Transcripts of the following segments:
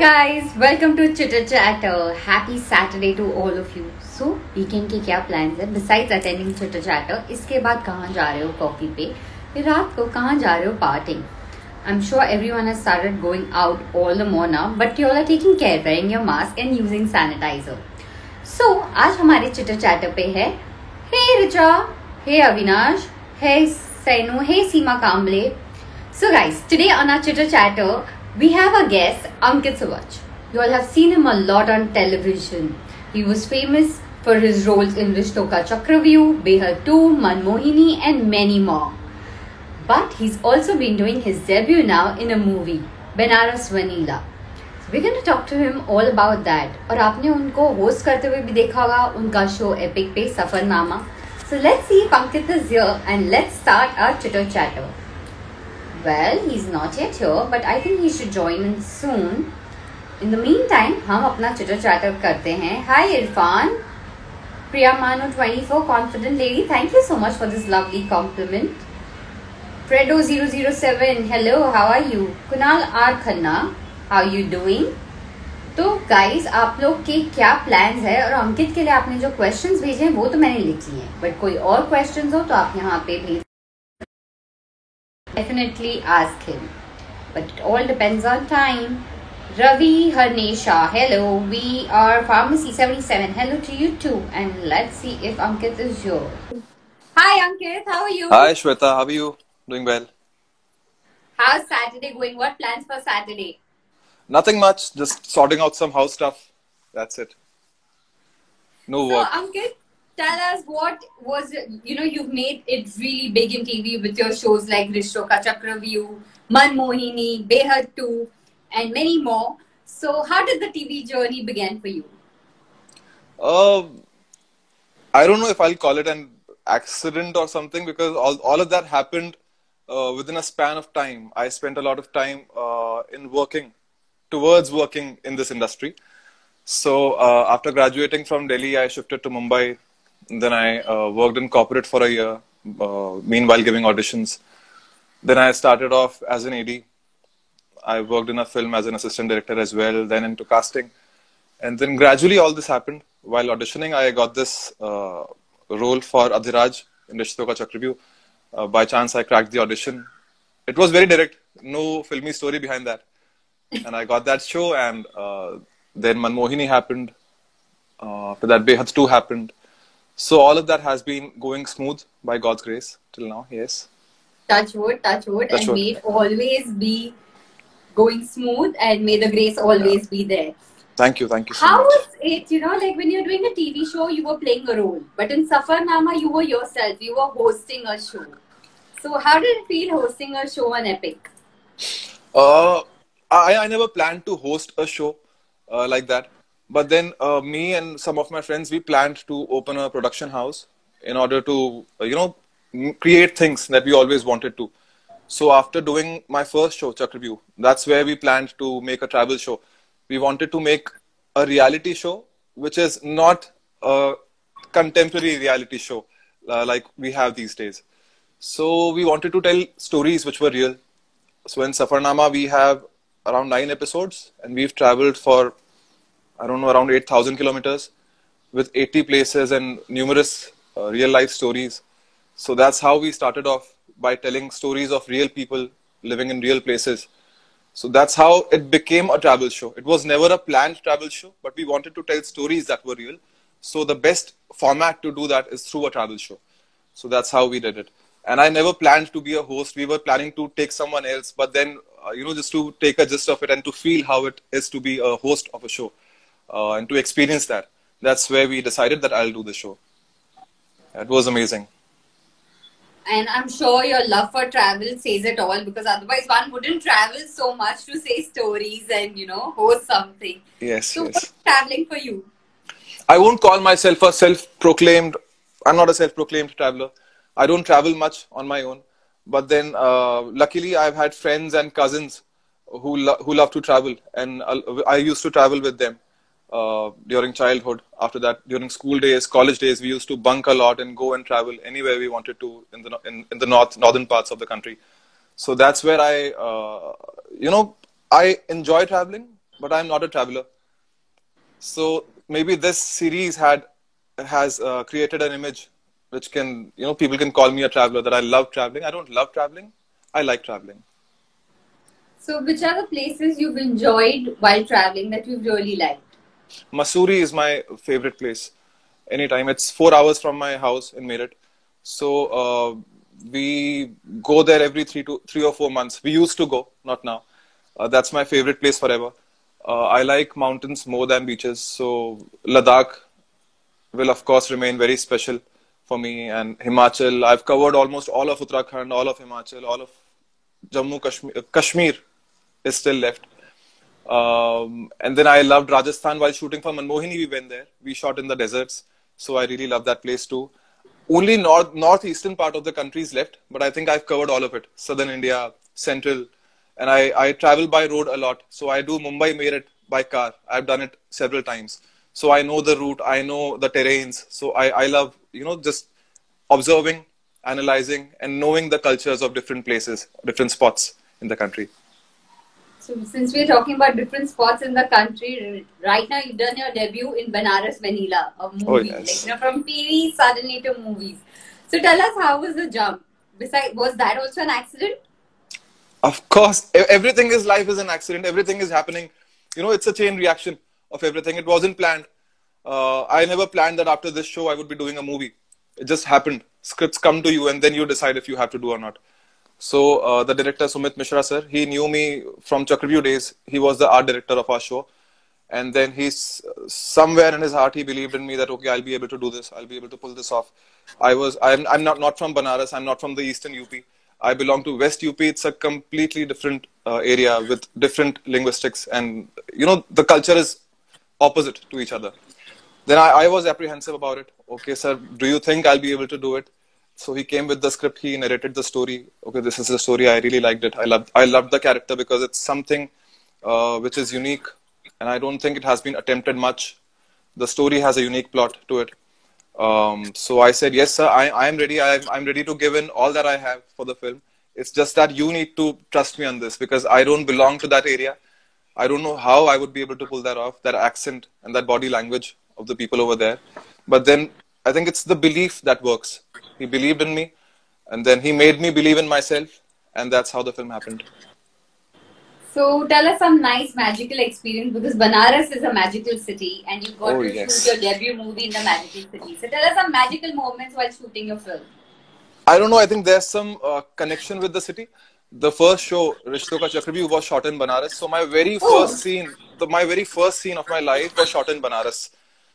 Guys welcome to chitter chatter happy Saturday to all of you so weekend के क्या plans है? Besides attending cheater chatter इसके बाद कहाँ जा रहे हो कॉफ़ी पे? फिर रात को कहाँ जा रहे हो partying I am sure everyone started going out all the Mona but you are taking care wearing your mask and using sanitiser so आज हमारे चिटर चैटर पे है। Hey Richa hey Avinash hey Sainu hey Seema Kamle so guys today on our chitter chatter We have a guest, Ankit Siwach. You all have seen him a lot on television. He was famous for his roles in Rishtoka Chakravyu, Behad 2, Manmohini and many more. But he's also been doing his debut now in a movie, Benaras Vanilla. We're going to talk to him all about that. And you have host karte hue bhi dekha unka show Epic Pay Safarnama. So let's see if Ankit is here and let's start our chitter chatter. Well he is not yet your but I think he should join in soon in the meantime हम अपना cheater chatter करते हैं। Hi Irfan. Priya Mano twenty four confident lady thank you so much for this lovely compliment Fredo zero zero seven hello how are you Kunal R Khanna how you doing तो guys आप लोग के क्या plan है? और अंकित के लिए आपने जो क्वेश्चन भेजे हैं, वो तो मैंने लिख लिए बट कोई और क्वेश्चन हो तो आप यहाँ पे भेज definitely ask him. But it all depends on time. Ravi Harnesha, hello. We are Pharmacy 77. Hello to you too. And let's see if Ankit is here. Hi Ankit, how are you? Hi Shweta, how are you? Doing well. How's Saturday going? What plans for Saturday? Nothing much, just sorting out some house stuff. That's it. No So work. Ankit, tell us what was you know you've made it really big in TV with your shows like Rishto Ka Chakravyu, Manmohini, Behad 2 and many more. So how did the TV journey begin for you? Uh, I don't know if I'll call it an accident or something because all, all of that happened uh, within a span of time. I spent a lot of time uh, in working, towards working in this industry. So uh, after graduating from Delhi, I shifted to Mumbai. Then I uh, worked in corporate for a year, uh, meanwhile giving auditions. Then I started off as an AD. I worked in a film as an assistant director as well, then into casting. And then gradually all this happened. While auditioning, I got this uh, role for Adhiraj in Rishto Ka Chakravyu. Uh, by chance, I cracked the audition. It was very direct, no filmy story behind that. And I got that show, and uh, then Manmohini happened. Uh, after that, Behad 2 happened. So all of that has been going smooth by God's grace till now, yes. Touch wood, touch wood, Touch and wood. may it always be going smooth and may the grace always be there. Thank you, thank you so How much. was it, you know, like when you're doing a TV show, you were playing a role, but in Safarnama, you were yourself, you were hosting a show. So, how did it feel hosting a show on Epic? Uh, I, I never planned to host a show uh, like that. But then uh, me and some of my friends, we planned to open a production house in order to, uh, you know, create things that we always wanted to. So after doing my first show, Chakravyuh, that's where we planned to make a travel show. We wanted to make a reality show, which is not a contemporary reality show uh, like we have these days. So we wanted to tell stories which were real. So in Safarnama, we have around nine episodes, and we've traveled for, I don't know, around 8,000 kilometers with 80 places and numerous uh, real life stories. So that's how we started off by telling stories of real people living in real places. So that's how it became a travel show. It was never a planned travel show, but we wanted to tell stories that were real. So the best format to do that is through a travel show. So that's how we did it. And I never planned to be a host. We were planning to take someone else, but then, uh, you know, just to take a gist of it and to feel how it is to be a host of a show uh, and to experience that. That's where we decided that I'll do the show. It was amazing. And I'm sure your love for travel says it all because otherwise one wouldn't travel so much to say stories and, you know, host something. Yes, So, yes. what's traveling for you? I won't call myself a self-proclaimed. I'm not a self-proclaimed traveler. I don't travel much on my own. But then, uh, luckily, I've had friends and cousins who lo- who love to travel, and I'll- I used to travel with them uh, during childhood. After that, during school days, college days, we used to bunk a lot and go and travel anywhere we wanted to in the in, in the north northern parts of the country. So that's where I, uh, you know, I enjoy traveling, but I'm not a traveler. So maybe this series had has uh, created an image which can you know people can call me a traveler that I love traveling. I don't love traveling. I like traveling. So, which are the places you've enjoyed while traveling that you've really liked? Mussoorie is my favorite place. Anytime. It's four hours from my house in Meerut. So uh, we go there every three to three or four months. We used to go, not now. Uh, that's my favorite place forever. Uh, I like mountains more than beaches. So Ladakh will of course remain very special for me. And Himachal, I've covered almost all of Uttarakhand, all of Himachal, all of Jammu Kashmir. Kashmir is still left. Um, and then I loved Rajasthan while shooting for Manmohini. We went there. We shot in the deserts, so I really love that place too. Only north northeastern part of the country is left, but I think I've covered all of it. Southern India, central, and I I travel by road a lot. So I do Mumbai Meerut by car. I've done it several times, so I know the route. I know the terrains. So I I love you know just observing, analyzing, and knowing the cultures of different places, different spots in the country. So since we're talking about different spots in the country, right now you've done your debut in Banaras Vanilla, a movie. Oh, yes. Like, you know, from TV suddenly to movies. So tell us how was the jump? Besides, was that also an accident? Of course, everything is life is an accident. Everything is happening. You know, it's a chain reaction of everything. It wasn't planned. Uh, I never planned that after this show I would be doing a movie. It just happened. Scripts come to you, and then you decide if you have to do or not. So uh, the director Sumit Mishra sir, he knew me from Chakravyuh days. He was the art director of our show, and then he's somewhere in his heart he believed in me that okay, I'll be able to do this. I'll be able to pull this off. I was I'm I'm not not from Banaras. I'm not from the eastern UP. I belong to West UP. It's a completely different uh, area with different linguistics, and you know the culture is opposite to each other. Then I, I was apprehensive about it. Okay, sir, do you think I'll be able to do it? So he came with the script. He narrated the story. Okay, this is the story. I really liked it. I loved. I loved the character because it's something uh, which is unique, and I don't think it has been attempted much. The story has a unique plot to it. Um, so I said, yes, sir. I, I am ready. I, I'm ready to give in all that I have for the film. It's just that you need to trust me on this because I don't belong to that area. I don't know how I would be able to pull that off, that accent and that body language of the people over there. But then I think it's the belief that works. He believed in me, and then he made me believe in myself, and that's how the film happened. So tell us some nice magical experience because Banaras is a magical city and you got Oh, to yes. shoot your debut movie in the magical city. So tell us some magical moments while shooting your film. I don't know. I think there's some uh, connection with the city. The first show, Rishto Ka Chakravyuh, was shot in Banaras. So my very Oh. first scene, the, my very first scene of my life was shot in Banaras.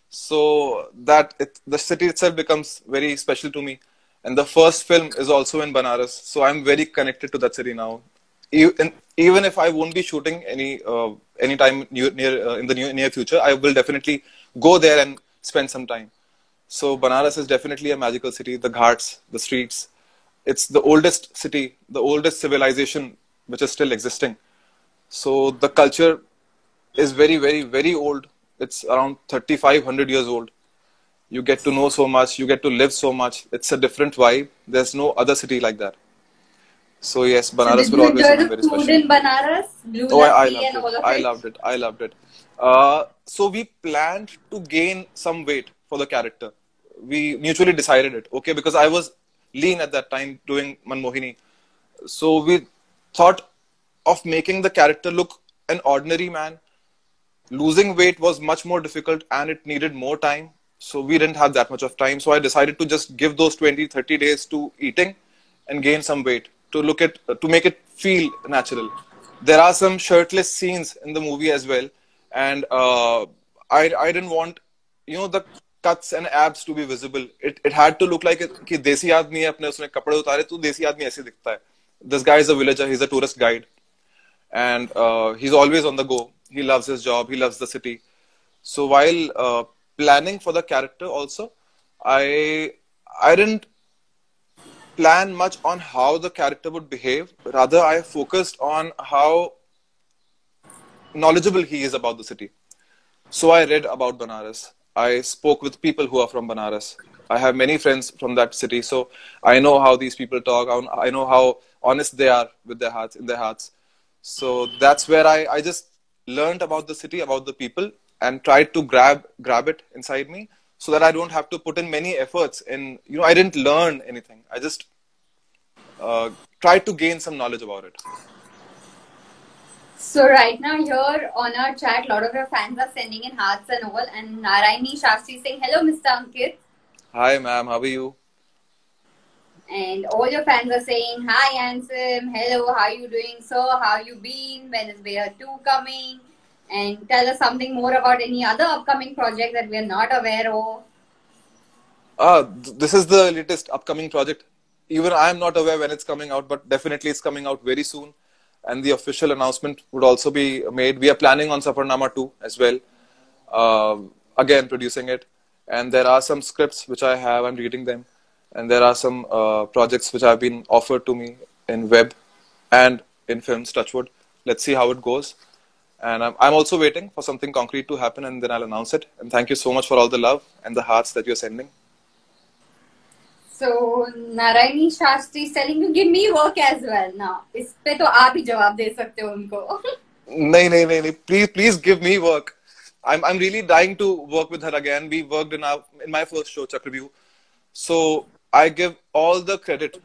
So that it, the city itself becomes very special to me. And the first film is also in Banaras. So I'm very connected to that city now. Even if I won't be shooting any uh, anytime near, near uh, in the near, near future, I will definitely go there and spend some time. So Banaras is definitely a magical city. The ghats, the streets. It's the oldest city, the oldest civilization which is still existing. So the culture is very, very, very old. It's around 3,500 years old. You get to know so much. You get to live so much. It's a different vibe. There's no other city like that. So yes, Banaras so will always the very food special. in Banaras? Blue Oh, I, I lassi and all loved it. I loved it. I loved it. Uh, so we planned to gain some weight for the character. We mutually decided it. Okay, because I was lean at that time doing Manmohini. So we thought of making the character look an ordinary man. Losing weight was much more difficult and it needed more time So we didn't have that much of time. So I decided to just give those 20, 30 days to eating and gain some weight to look at, to make it feel natural. There are some shirtless scenes in the movie as well. And uh, I, I didn't want, you know, the cuts and abs to be visible. It, it had to look like कि देसी आदमी है अपने उसने कपड़े उतारे तो देसी आदमी ऐसे दिखता है. This guy is a villager. He's a tourist guide and uh, he's always on the go. He loves his job. He loves the city. So while uh, planning for the character, also, I I didn't plan much on how the character would behave. Rather, I focused on how knowledgeable he is about the city. So I read about Banaras. I spoke with people who are from Banaras. I have many friends from that city, so I know how these people talk. I- know how honest they are with their hearts, in their hearts. So that's where I, I just learned about the city, about the people, and tried to grab grab it inside me so that I don't have to put in many efforts. In you know, I didn't learn anything. I just uh, tried to gain some knowledge about it. So right now here on our chat, a lot of your fans are sending in hearts and all, and Narayani Shastri saying, "Hello, Mr. Ankit." Hi, ma'am. How are you? And all your fans are saying, "Hi, handsome. Hello, how are you doing, sir? How you been? When is Behad Two coming?" And tell us something more about any other upcoming project that we are not aware of. Uh, this is the latest upcoming project. Even I am not aware when it's coming out, but definitely it's coming out very soon. And the official announcement would also be made. We are planning on Safarnama 2 as well. Uh, again, producing it. And there are some scripts which I have, I'm reading them. And there are some uh, projects which have been offered to me in web and in films, Touchwood. Let's see how it goes. And I'm, I'm also waiting for something concrete to happen and then I'll announce it. And thank you so much for all the love and the hearts that you're sending. So Narayani Shastri is telling you give me work as well now. इस पे to आप ही जवाब दे सकते हो उनको. नहीं please please give me work. I'm I'm really dying to work with her again. We worked in our in my first show Chakravyuh. So I give all the credit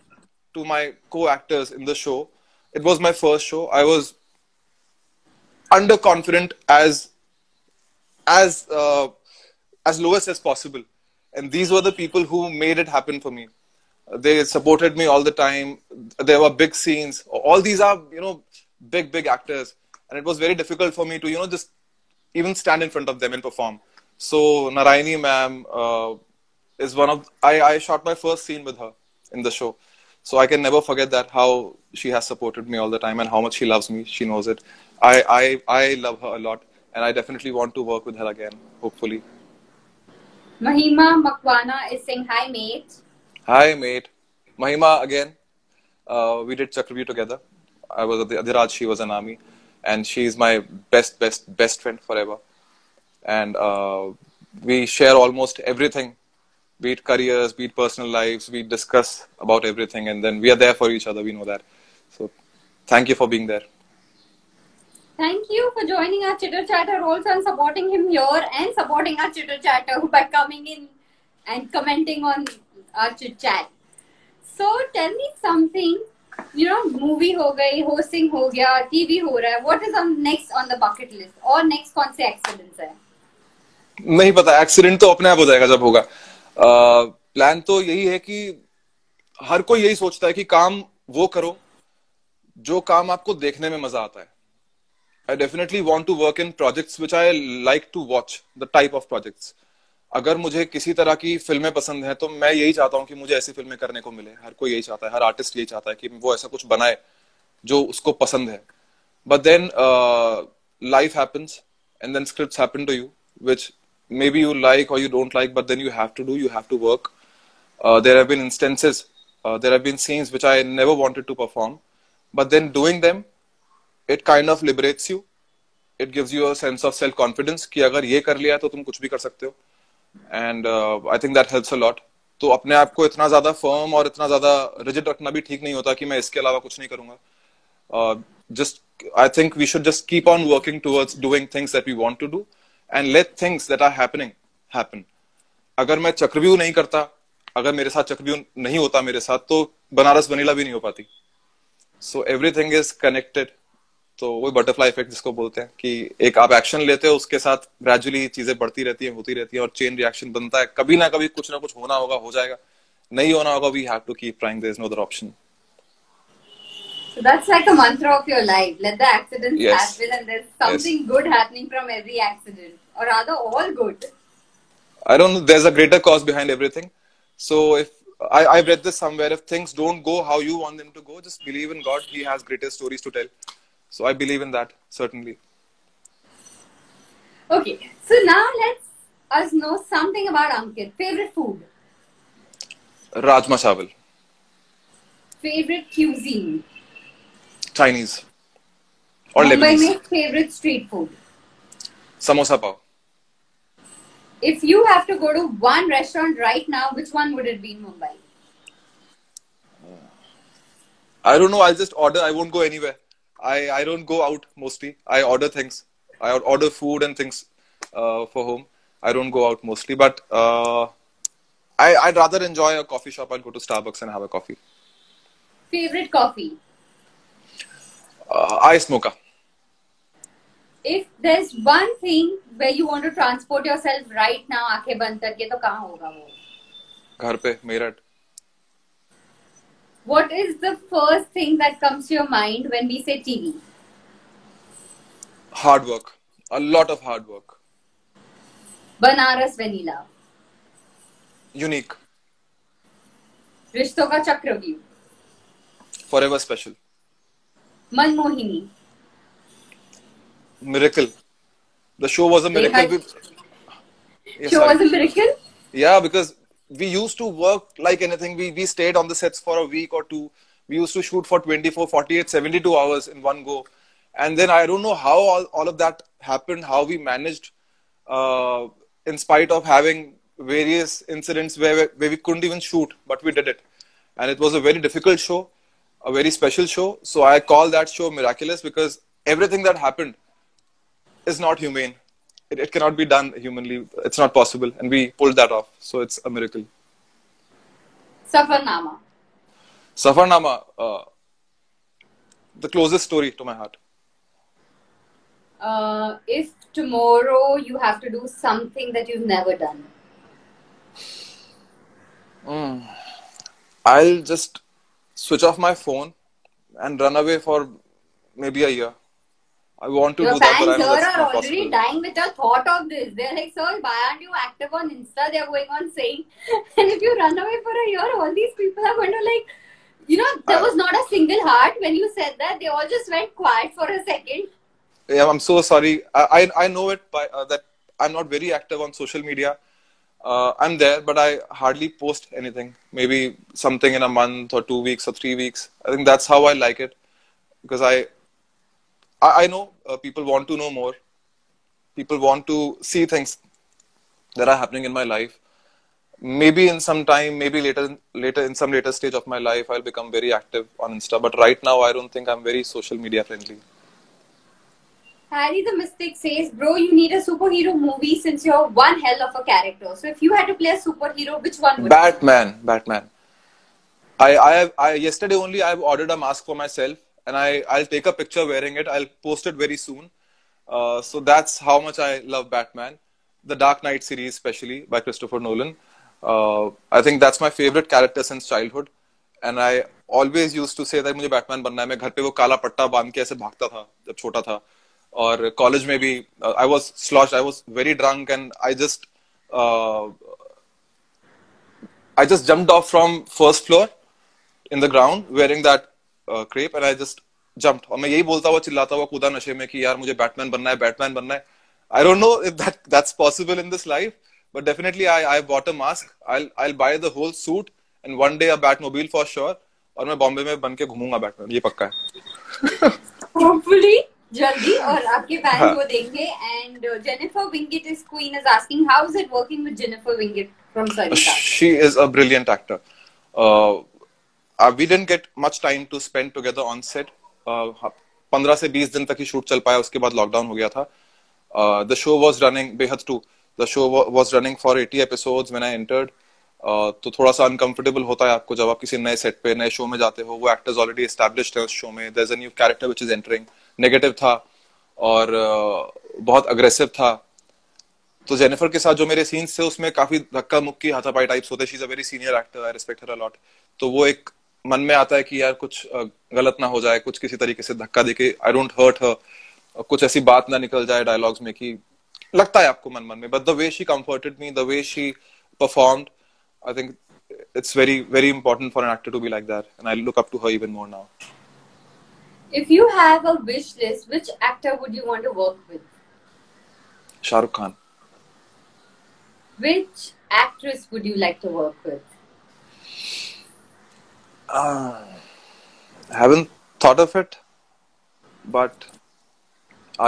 to my co-actors in the show. It was my first show. I was underconfident as as uh, as lowest as possible. And these were the people who made it happen for me. They supported me all the time. There were big scenes. All these are you know big big actors. And it was very difficult for me to you know just even stand in front of them and perform. So Narayani ma'am uh, is one of I, I shot my first scene with her in the show. So i can never forget that how she has supported me all the time and how much she loves me. She knows it i i, I love her a lot and i definitely want to work with her again hopefully Mahima Makwana is saying hi mate. Hi, mate. Mahima again. Uh, we did Chakravyuh together. I was at the Adhiraj, she was Anami. And she's my best, best, best friend forever. And uh, we share almost everything be it careers, be it personal lives. We discuss about everything. And then we are there for each other. We know that. So thank you for being there. Thank you for joining our chitter chatter also and supporting him here and supporting our chitter chatter by coming in and commenting on our chit chat. So tell me something. You know, movie हो गई, hosting हो गया, TV हो रहा है. What is on next on the bucket list? और next कौन से accidents है? नहीं पता एक्सीडेंट तो अपने आप हो जाएगा जब होगा प्लान तो यही है कि हर कोई यही सोचता है कि काम वो करो जो काम आपको देखने में मज़ा आता है I definitely want to work in projects which I like to watch the type of projects. अगर मुझे किसी तरह की फ़िल्में पसंद हैं तो मैं यही चाहता हूँ कि मुझे ऐसी फ़िल्में करने को मिले। हर कोई यही चाहता है, हर आर्टिस्ट यही चाहता है कि वो ऐसा कुछ बनाए जो उसको पसंद है। But then life happens and then script happen to you which maybe you like और you don't like but then you have to do you have to work there have been instances there have been scenes which I never wanted to perform but then doing them it kind of liberates you. It gives you a sense of self confidence कि अगर ये कर लिया तो तुम कुछ भी कर सकते हो. And I think that helps a lot. तो अपने आप को इतना ज़्यादा फर्म और इतना ज़्यादा रिजिड रखना भी ठीक नहीं होता कि मैं इसके अलावा कुछ नहीं करूँगा. Just, I think we should just keep on working towards doing things that we want to do. And let things that are happening happen अगर मैं चक्रव्यूह नहीं करता, अगर मेरे साथ चक्रव्यूह नहीं होता मेरे साथ तो बनारस वनीला भी नहीं हो पाती सो एवरीथिंग इज़ कनेक्टेड तो वही बटरफ्लाई इफ़ेक्ट जिसको बोलते हैं कि एक आप एक्शन लेते हो उसके साथ ग्रेजुअली चीज़ें बढ़ती रहती है होती रहती है और चेन रिएक्शन बनता है कभी ना कभी कुछ ना कुछ होना होगा हो जाएगा नहीं होना होगा we have to keep trying there is no other option So that's like a mantra of your life. Let the accidents Yes. happen and there's something yes. good happening from every accident. Or rather all good. I don't know. There's a greater cause behind everything. So if I, I've read this somewhere, if things don't go how you want them to go, just believe in God. He has greater stories to tell. So I believe in that certainly. Okay, so now let's us know something about Ankit. Favorite food, Rajma chawal, favorite cuisine, Chinese or Mumbai Lebanese, में favorite street food. samosa pav. If you have to go to one restaurant right now, which one would it be in Mumbai? I don't know. I'll just order. I won't go anywhere. I I don't go out mostly. I order things. I order food and things uh, for home. I don't go out mostly, but uh, I, I'd rather enjoy a coffee shop. I'd go to Starbucks and have a coffee. Favorite coffee? Uh, ice mocha. If there's one thing where you want to transport yourself right now, आंखें बंद करके तो कहाँ होगा वो? घर पे Meerut What is the first thing that comes to your mind when we say TV? hard work a lot of hard work Banaras vanilla unique रिश्तों का चक्रव्यूह forever special Manmohini miracle the show was a miracle Behad- We- Yes, show sorry. was a miracle yeah because we used to work like anything. We we stayed on the sets for a week or two. We used to shoot for 24 48 72 hours in one go. And then i don't know how all, all of that happened how we managed uh, in spite of having various incidents where, where we couldn't even shoot but we did it. And it was a very difficult show a very special show. So i call that show miraculous because everything that happened is not humane it, it cannot be done humanly. It's not possible. And we pulled that off. So it's a miracle. Safarnama. Safarnama, uh, the closest story to my heart. Uh, if tomorrow you have to do something that you've never done, mm. I'll just switch off my phone and run away for maybe a year i want to your do that fans but i here are already possible dying with the thought of this. They're like sir why aren't you active on insta? They're going on saying and if you run away for a year all these people are going to like you know there Uh, was not a single heart when you said that. They all just went quiet for a second. Yeah i'm so sorry. I i, I know it by uh, that i'm not very active on social media. Uh, i'm there but i hardly post anything. Maybe something in a month or two weeks or three weeks. I think that's how i like it because i i, I know uh, people want to know more. People want to see things that are happening in my life. Maybe in some time maybe later later in some later stage of my life i'll become very active on insta. But right now i don't think i'm very social media friendly. Harry the Mystic says, Bro, you need a superhero movie since you're one hell of a character. So if you had to play a superhero, which one would Batman, Batman. I, I, have, I yesterday only I've ordered a mask for myself, and I, I'll take a picture wearing it. I'll post it very soon. Uh, so that's how much I love Batman, the Dark Knight series, especially by Christopher Nolan. Uh, I think that's my favorite character since childhood, and I always used to say that मुझे Batman बनना है मैं घर पे वो काला पट्टा बांध के ऐसे भागता था जब छोटा था और कॉलेज में भी I was slosh I was very drunk and I just I just jumped off from first floor in the ground wearing that cape and I just jump और मैं यही बोलता हुआ चिल्लाता हुआ कूदा नशे में कि यार मुझे बैटमैन बनना है बैटमैन बनना है। I don't know if that that's possible in this life but definitely I I bought a mask I I buy the whole suit and one day a Batmobile for sure और मैं बॉम्बे में बन के घूमूँगा Batman ये पक्का है। Hopefully जल्दी हाँ। और आपके फ़ैन हाँ. वो देंगे। And Jennifer Winget is queen is asking how is it working with Jennifer Winget from Sarita she is a brilliant actor Uh, we didn't get much time to spend together on set. Uh, 15 से 20 दिन तक ही shoot चल पाया उसके बाद lockdown हो गया था। द शो वाज रनिंग बेहद to the show was running for 80 episodes when I entered तो थोड़ा सा अनकंफर्टेबल होता है आपको जब आप किसी नए सेट पे नए शो में जाते हो। वो एक्टर्स ऑलरेडी एस्टैब्लिश्ड है उस शो में। There is a new character which is entering negative था और uh, बहुत अग्रेसिव था। तो जेनिफर के साथ जो मेरे सीन्स थे उसमें काफ़ी धक्का मुक्की हाथापाई टाइप्स होते। She is a very senior actor I respect her a lot तो वो एक मन में आता है कि यार कुछ गलत ना हो जाए कुछ किसी तरीके से धक्का दे आई डोंट हर्ट हर कुछ ऐसी बात ना निकल जाए डायलॉग्स में कि लगता है आपको मन मन में but the way she comforted me the way she perform I think it's very very important for an actor to be like that and I look up to her even more now If you have a wish list, which actor would you want to work with? Shah Rukh Khan. Which actress would you like to work? Uh, haven't thought of it but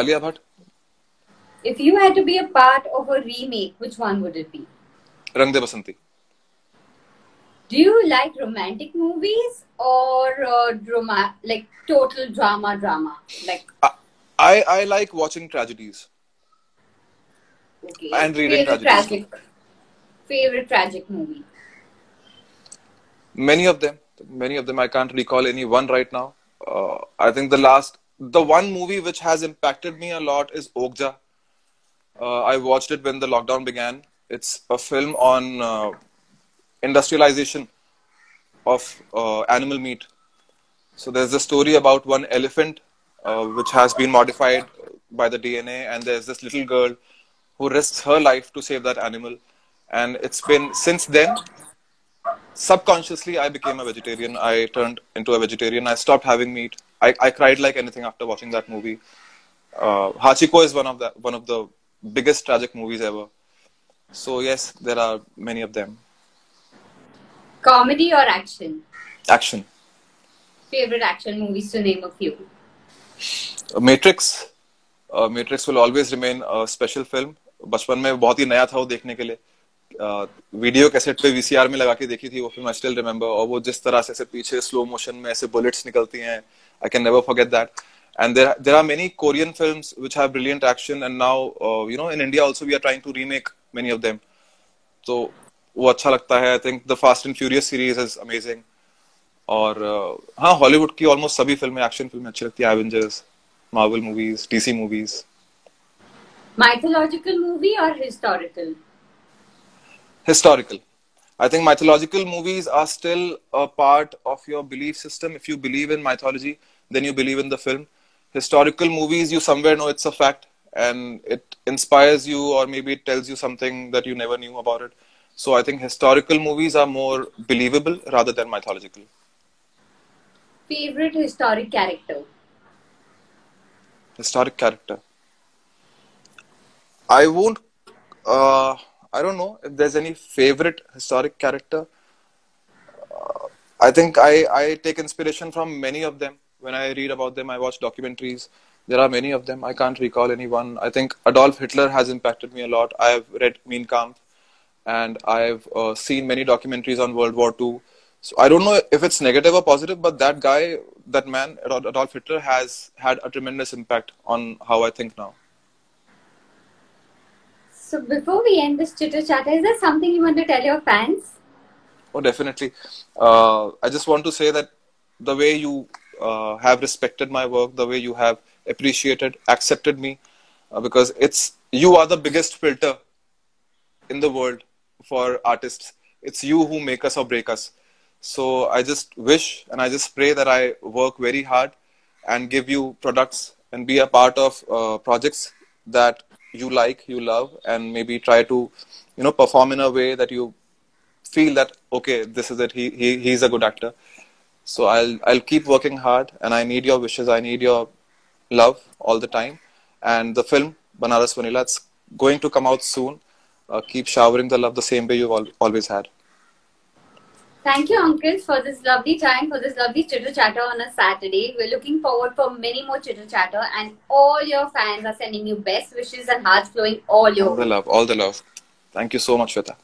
alia bhatt If you had to be a part of a remake, which one would it be? rang de basanti Do you like romantic movies or uh, drama, like total drama, drama? Like, I, I I like watching tragedies Okay. And reading Favorite tragedies. tragic. Favorite tragic movie. many of them many of them i can't recall any one right now. Uh, i think the last the one movie which has impacted me a lot is okja uh, i watched it when the lockdown began. It's a film on uh, industrialization of uh, animal meat. So there's a story about one elephant uh, which has been modified by the dna and there's this little girl who risks her life to save that animal. And it's been since then subconsciously i became a vegetarian i turned into a vegetarian i stopped having meat i, I cried like anything after watching that movie uh, hachiko is one of the one of the biggest tragic movies ever so yes there are many of them Comedy or action? action Favorite action movies to name a few. Matrix matrix will always remain special film बचपन में बहुत ही नया था वो देखने के लिए video cassette पे वीसीआर में लगा के देखी थी वो फ़िल्म आई स्टिल रिमेम्बर और वो जिस तरह से ऐसे पीछे स्लो मोशन में ऐसे बुलेट्स निकलती हैं I can never forget that and there there are many korean films which have brilliant action and now uh, you know in india also we are trying to remake many of वो अच्छा लगता है I think the Fast and Furious series is amazing और uh, हाँ Hollywood की almost सभी फ़िल्में action फ़िल्में अच्छी लगती है Avengers Marvel movies DC movies Mythological movie or historical? Historical. I think mythological movies are still a part of your belief system. If you believe in mythology then you believe in the film. Historical movies you somewhere know it's a fact and it inspires you or maybe it tells you something that you never knew about it. So i think historical movies are more believable rather than mythological. Favorite historic character? historic character. I won't uh, i don't know if there's any favorite historic character. Uh, i think i i take inspiration from many of them. When i read about them i watch documentaries. There are many of them. I can't recall anyone. i think adolf hitler has impacted me a lot. I have read mein kampf and i've uh, seen many documentaries on world war ii so i don't know if it's negative or positive but that guy that man adolf hitler has had a tremendous impact on how i think now So before we end this chitter chatter, is there something you want to tell your fans? Oh, definitely. Uh, I just want to say that the way you uh, have respected my work, the way you have appreciated, accepted me, uh, because it's you are the biggest filter in the world for artists. It's you who make us or break us. So I just wish and I just pray that I work very hard and give you products and be a part of uh, projects that you like, you love, and maybe try to, you know, perform in a way that you feel that okay, this is it. He he he's a good actor. So I'll I'll keep working hard, and I need your wishes. I need your love all the time. And the film Banaras Vanilla, it's going to come out soon. Uh, keep showering the love the same way you've al- always had. Thank you, Uncle, for this lovely time, for this lovely chitter chatter on a Saturday. We're looking forward for many more chitter chatter, and all your fans are sending you best wishes and hearts flowing all your All the love, all the love. Thank you so much, Shweta.